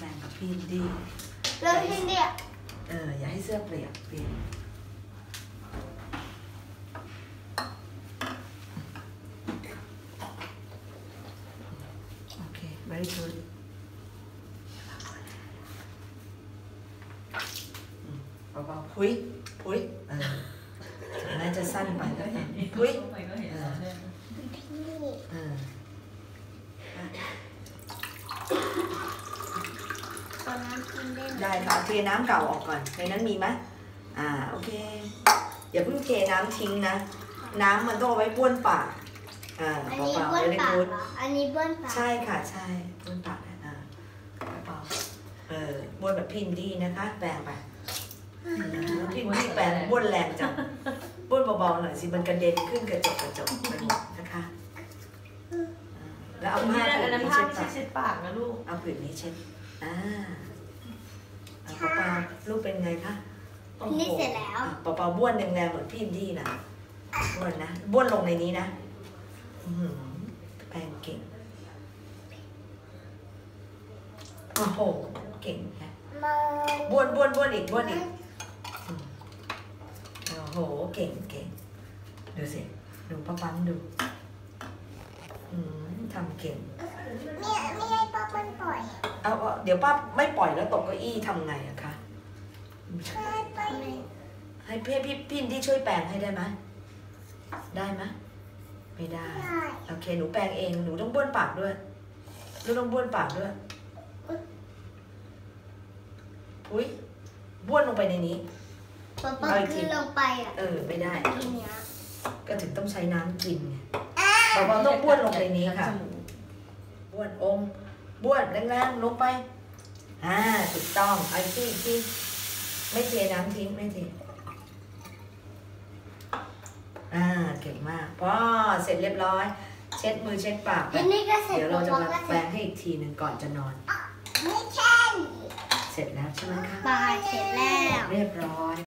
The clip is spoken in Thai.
แบ่งกับพี่ดีเริ่มที่เนี่ยเอออย่าให้เสื้อเปียกเปลี่ยนโอเค very good อืมเบาๆพุ้ยพุ้ยเออถึงแม้จะสั้นไปก็เห็นพุ้ยไปก็เห็นแล้วเนี่ย ที่นี่ เออ ตอ นนั้นกินได้ไหมได้ค่ะเทน้ำเก่าออกก่อน ในนั้นมีไหมอ่าโอเคอย่าเพิ่งเทน้ำทิ้งนะ น้ำมันต้องเอาไว้บ้วนปากอ่าอันเปนี้ล่าๆบ้วนไม่ได้ปากพูดเหรออันนี้บ้วนปากใช่ค่ะใช่บ้วนปากนะอ่าเปล่าๆเออบ้วนแบบพินดี้นะคะแปรงไปแล้วพินดี้แปรงบ้วนแรงจังบ้วนเบาๆหน่อยสิมันกระเด็นขึ้นกระจกกระจกไปหมดนะคะอ่าแล้วเอาอันผ้านี้ผือันนนั้นนี้ผ้าเช็ดปากไม่ใช่เช็ดปากนะลูก เอาผืนนี้เช็ด อ่าเอาปะปาลูกเป็นไงคะโอ้โหนี่เสร็จแล้วอะปะปาบ้วนแรงๆเหมือนพี่อินดี้นะบ้วนนะบ้วนลงในนี้นะอื้อหือแปรงเก่งโอ้โหเก่งแฮะมาบ้วนบ้วนบ้วนอีกบ้วนอีกอืมโอ้โหเก่งเก่งดูสิดูป้าปั๊มดูอืมทำเก่ง เนี่ยไม่ให้ป้ามันปล่อย เอาเอาเดี๋ยวป้าไม่ปล่อยแล้วตกเก้าอี้ทำไงอะคะไม่ให้ไปไหนให้พี่พี่พี่อินดี้ช่วยแปลงให้ได้ไหมได้ไหมไม่ได้ได้ โอเค หนูแปลงเอง หนูต้องบ้วนปากด้วยหนูต้องบ้วนปากด้วยอุ้ยบ้วนลงไปในนี้ป้าป้าเอาอีกทีขึ้นลงไปอะ เออ ไม่ได้ทีเนี้ยก็ถึงต้องใช้น้ำกินไงเราต้องบ้วนลงในนี้ค่ะจมูกบ้วนอม บ้วนแรงๆลงไป อ่าถูกต้องเอาอีกทีอีกทีไม่เทน้ำทิ้งไม่เทอ่าเก่งมากพอเสร็จเรียบร้อย เช็ดมือเช็ดปากไปทีนี้ก็เสร็จเดี๋ยวเราจะป้ามาก็แปเสรร็จงให้อีกทีหนึ่งก่อนจะนอนไม่ใช่เสร็จแล้วใช่ไหมคะบายเสร็จแล้ว เรียบร้อย